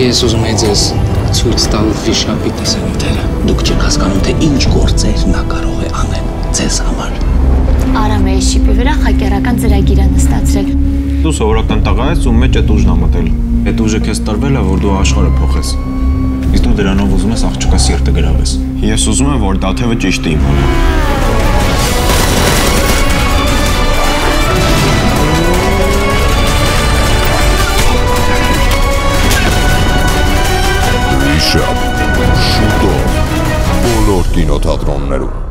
Ես ուզում եմ ձեզ ցույց տալ վիշապի տեսանյութերը։ Դուք չեք հասկանում, թե ինչ գործեր նա կարող է անել ձեզ համար։ Արամեի շիպի վրա խակերական ծրագիր է նստացրել։ Դու սովորական տղա ես ու մեջ այդ ուժն ա մտել։ Այդ ուժը քեզ տրվել է, որ դու աշխարհը փոխես։ Իսկ դու դրանով ուզում ես աղջկա սիրտը գրավես։ Ես ուզում եմ, որ Դաթևը ճիշտ է իմանում։ շուտով, բոլոր կինոթատրոններում։